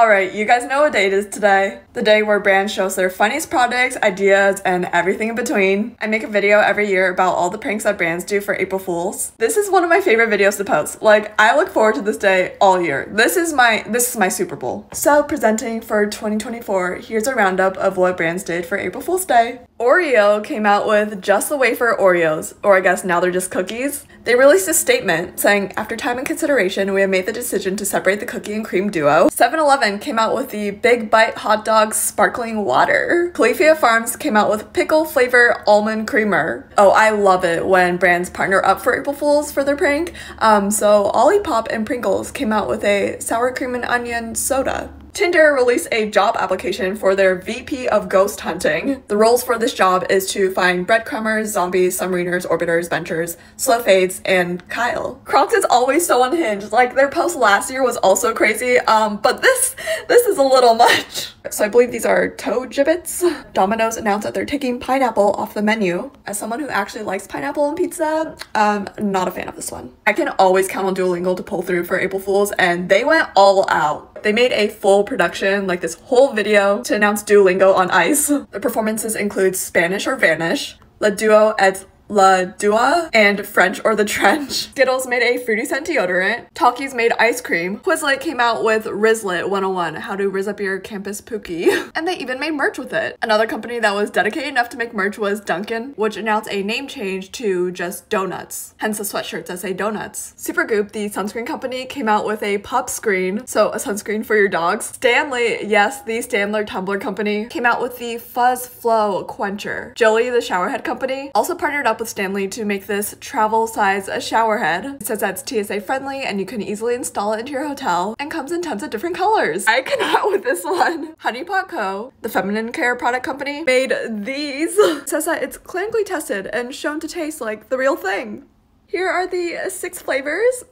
Alright, you guys know what day it is today. The day where brands shows their funniest products, ideas, and everything in between. I make a video every year about all the pranks that brands do for April Fools. This is one of my favorite videos to post. Like, I look forward to this day all year. This is my this is my Super Bowl. So, presenting for 2024, here's a roundup of what brands did for April Fool's Day. Oreo came out with just the wafer Oreos, or I guess now they're just cookies. They released a statement saying, after time and consideration, we have made the decision to separate the cookie and cream duo. 7-Eleven came out with the Big Bite Hot Dog Sparkling Water. Califia Farms came out with Pickle Flavor Almond Creamer. Oh, I love it when brands partner up for April Fools for their prank. Um, so Olipop and Pringles came out with a Sour Cream and Onion Soda. Tinder released a job application for their VP of Ghost Hunting. The roles for this job is to find breadcrumbers, zombies, submariners, orbiters, benchers, slow fades, and Kyle. Crocs is always so unhinged. Like their post last year was also crazy, um, but this this is a little much. So I believe these are toe Jibbitz. Domino's announced that they're taking pineapple off the menu. As someone who actually likes pineapple on pizza, um, not a fan of this one. I can always count on Duolingo to pull through for April Fools, and they went all out. They made a full production, like this whole video, to announce Duolingo on ice. The performances include Spanish or Vanish, Le Duo et La Dua, and French or the Trench. Skittles made a fruity scent deodorant. Takis made ice cream. Quizlet came out with Rizlet 101, how to rizz up your campus pookie. and they even made merch with it. Another company that was dedicated enough to make merch was Dunkin', which announced a name change to just Donuts, hence the sweatshirts that say Donuts. Supergoop, the sunscreen company, came out with a pup screen, so a sunscreen for your dogs. Stanley, yes, the Stanley tumbler company, came out with the Fuzz Flow Quencher. Jolie, the showerhead company, also partnered up with Stanley to make this travel size shower head. It says that it's TSA friendly and you can easily install it into your hotel and comes in tons of different colors. I cannot with this one. Honey Pot Co., the feminine care product company, made these. It says that it's clinically tested and shown to taste like the real thing. Here are the six flavors.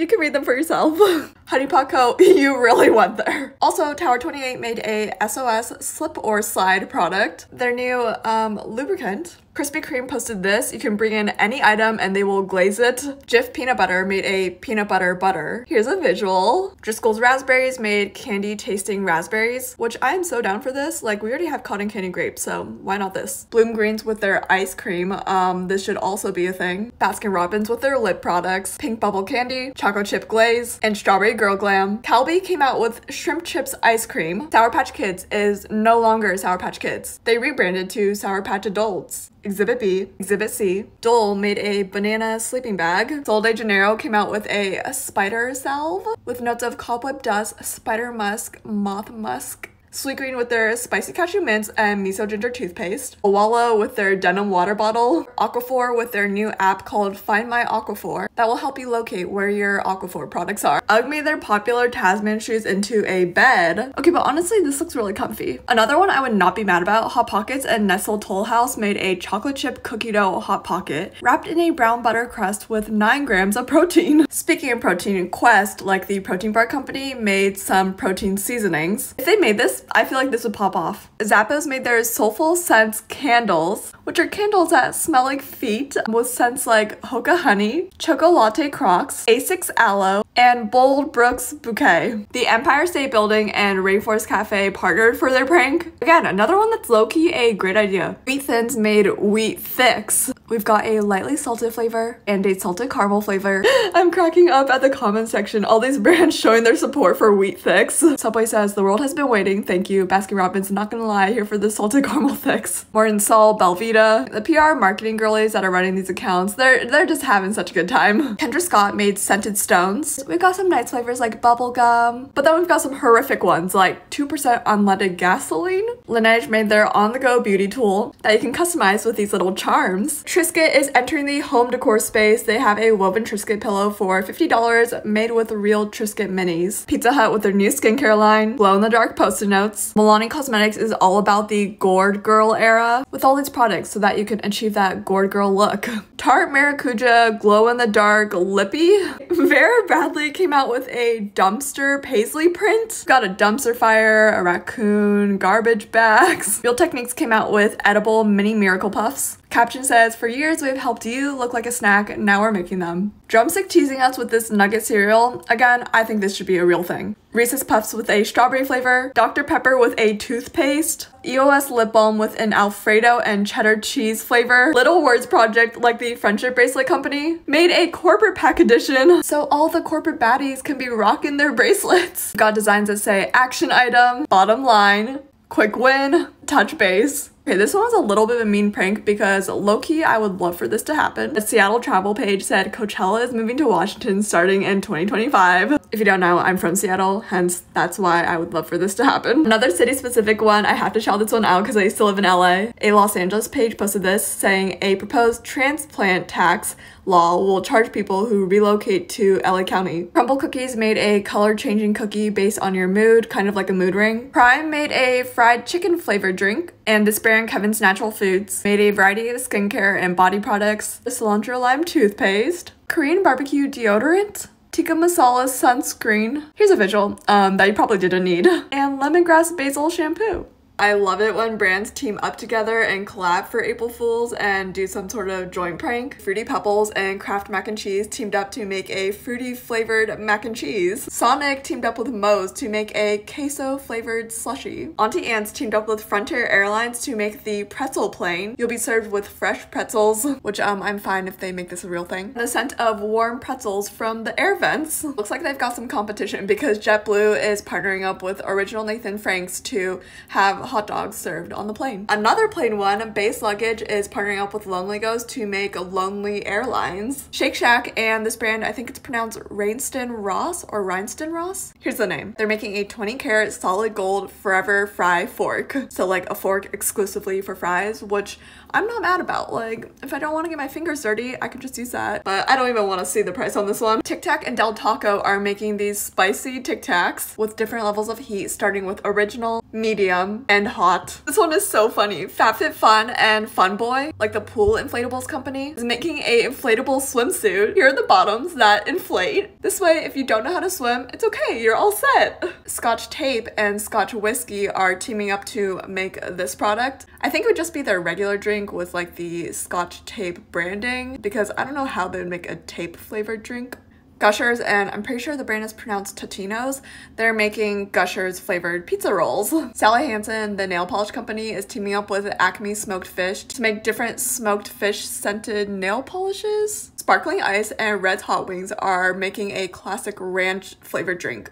You can read them for yourself. Honey Pot Co, you really went there. Also, Tower 28 made a SOS slip or slide product. Their new um, lubricant Krispy Kreme posted this. You can bring in any item and they will glaze it. Jif Peanut Butter made a peanut butter butter. Here's a visual. Driscoll's Raspberries made candy tasting raspberries, which I am so down for this. Like we already have cotton candy grapes, so why not this? Bloom Greens with their ice cream. Um, this should also be a thing. Baskin Robbins with their lip products. Pink Bubble Candy, Choco Chip Glaze, and Strawberry Girl Glam. Calbee came out with Shrimp Chips Ice Cream. Sour Patch Kids is no longer Sour Patch Kids. They rebranded to Sour Patch Adults. Exhibit B, Exhibit C. Dole made a banana sleeping bag. Sol de Janeiro came out with a, a spider salve with notes of cobweb dust, spider musk, moth musk, Sweetgreen with their spicy cashew mints and miso ginger toothpaste. Owala with their denim water bottle. Aquaphor with their new app called Find My Aquaphor that will help you locate where your Aquaphor products are. UGG made their popular Tasman shoes into a bed. Okay, but honestly, this looks really comfy. Another one I would not be mad about, Hot Pockets and Nestle Toll House made a chocolate chip cookie dough Hot Pocket wrapped in a brown butter crust with 9 grams of protein. Speaking of protein, Quest, like the protein bar company, made some protein seasonings. If they made this, I feel like this would pop off. Zappos made their Soulful Scents candles, which are candles that smell like feet with scents like Hoka Honey, Choco Latte Crocs, Asics Aloe, and Bold Brooks Bouquet. The Empire State Building and Rainforest Cafe partnered for their prank. Again, another one that's low-key a great idea. Wheat Thins made Wheat Thicks. We've got a lightly salted flavor and a salted caramel flavor. I'm cracking up at the comment section. All these brands showing their support for Wheat Thicks. Subway says, the world has been waiting. Thank you. Baskin Robbins, not gonna lie, here for the salted caramel thicks. Morton Salt, Belvita, the PR marketing girlies that are running these accounts, they're, they're just having such a good time. Kendra Scott made Scented Stones. We've got some nice flavors like bubblegum, but then we've got some horrific ones like 2% unleaded gasoline. Laneige made their on-the-go beauty tool that you can customize with these little charms. Triscuit is entering the home decor space. They have a woven Triscuit pillow for $50 made with real Triscuit minis. Pizza Hut with their new skincare line, glow-in-the-dark post-it notes. Milani Cosmetics is all about the gourd girl era with all these products so that you can achieve that gourd girl look. Tarte Maracuja glow-in-the-dark lippy. Vera Bradley came out with a dumpster paisley print. Got a dumpster fire, a raccoon, garbage bags. Real Techniques came out with edible mini Miracle Puffs. Caption says, For years we've helped you look like a snack, now we're making them. Drumstick teasing us with this nugget cereal. Again, I think this should be a real thing. Reese's Puffs with a strawberry flavor, Dr. Pepper with a toothpaste, EOS lip balm with an Alfredo and cheddar cheese flavor, Little Words Project like the Friendship Bracelet Company, made a corporate pack edition so all the corporate baddies can be rocking their bracelets. Got designs that say action item, bottom line, quick win, touch base. Okay, this one was a little bit of a mean prank because low-key I would love for this to happen. The Seattle travel page said Coachella is moving to Washington starting in 2025. If you don't know, I'm from Seattle, hence that's why I would love for this to happen. Another city-specific one, I have to shout this one out because I still live in LA. A Los Angeles page posted this saying a proposed transplant tax law will charge people who relocate to LA County. Crumbl Cookies made a color changing cookie based on your mood, kind of like a mood ring. Prime made a fried chicken flavored drink, and this brand, Kevin's Natural Foods, made a variety of skincare and body products. The cilantro lime toothpaste, Korean barbecue deodorant, tikka masala sunscreen. Here's a visual um, that you probably didn't need. And lemongrass basil shampoo. I love it when brands team up together and collab for April Fools and do some sort of joint prank. Fruity Pebbles and Kraft Mac and Cheese teamed up to make a fruity flavored mac and cheese. Sonic teamed up with Moe's to make a queso flavored slushy. Auntie Anne's teamed up with Frontier Airlines to make the pretzel plane. You'll be served with fresh pretzels, which um, I'm fine if they make this a real thing. The scent of warm pretzels from the air vents. Looks like they've got some competition because JetBlue is partnering up with Original Nathan Franks to have hot dogs served on the plane. Another plane one, Béis Luggage, is partnering up with Lonely Ghost to make Lonely Airlines. Shake Shack and this brand, I think it's pronounced Rainston Ross or Rhineston Ross? Here's the name. They're making a 20 karat solid gold forever fry fork. So like a fork exclusively for fries, which I'm not mad about. Like, if I don't want to get my fingers dirty, I can just use that. But I don't even want to see the price on this one. Tic Tac and Del Taco are making these spicy Tic Tacs with different levels of heat, starting with original, medium, and hot. This one is so funny. FabFitFun and Fun Boy, like the pool inflatables company, is making a inflatable swimsuit. Here are the bottoms that inflate. This way, if you don't know how to swim, it's okay, you're all set. Scotch Tape and Scotch Whiskey are teaming up to make this product. I think it would just be their regular drink with like the Scotch Tape branding because I don't know how they would make a tape flavored drink. Gushers, and I'm pretty sure the brand is pronounced Totino's. They're making Gushers flavored pizza rolls. Sally Hansen, the nail polish company, is teaming up with Acme Smoked Fish to make different smoked fish scented nail polishes. Sparkling Ice and Red's Hot Wings are making a classic ranch flavored drink.